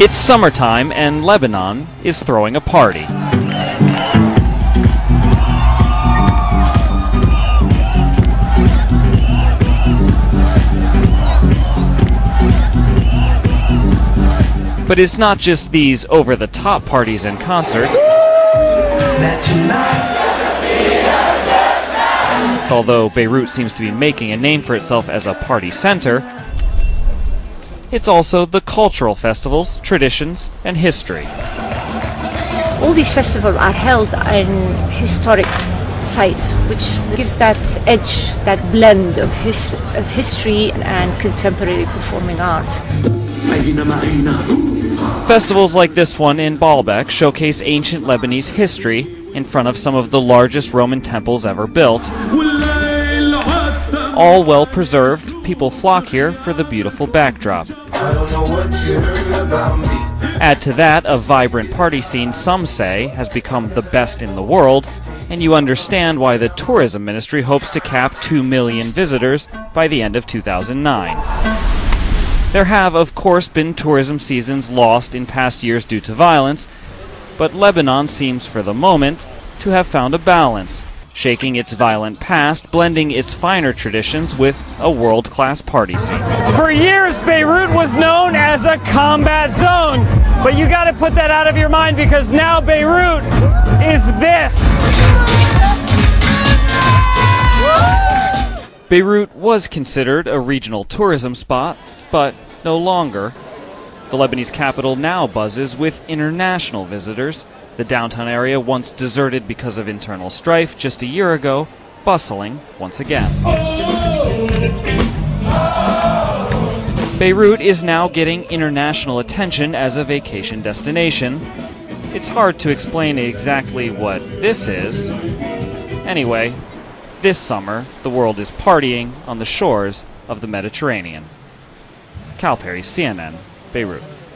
It's summertime and Lebanon is throwing a party. But it's not just these over the top parties and concerts. Although Beirut seems to be making a name for itself as a party center, it's also the cultural festivals, traditions, and history. All these festivals are held in historic sites, which gives that edge, that blend of, his, of history and contemporary performing art. Festivals like this one in Baalbek showcase ancient Lebanese history in front of some of the largest Roman temples ever built. All well preserved, people flock here for the beautiful backdrop. Add to that a vibrant party scene some say has become the best in the world, and you understand why the tourism ministry hopes to cap 2 million visitors by the end of 2009. There have, of course, been tourism seasons lost in past years due to violence, but Lebanon seems for the moment to have found a balance, shaking its violent past, blending its finer traditions with a world class party scene. For years, Beirut was known as a combat zone, but you got to put that out of your mind because now Beirut is this. Beirut was considered a regional tourism spot, but no longer. The Lebanese capital now buzzes with international visitors. The downtown area, once deserted because of internal strife just a year ago, bustling once again. Beirut is now getting international attention as a vacation destination. It's hard to explain exactly what this is. Anyway, this summer, the world is partying on the shores of the Mediterranean. Cal Perry, CNN, Beirut.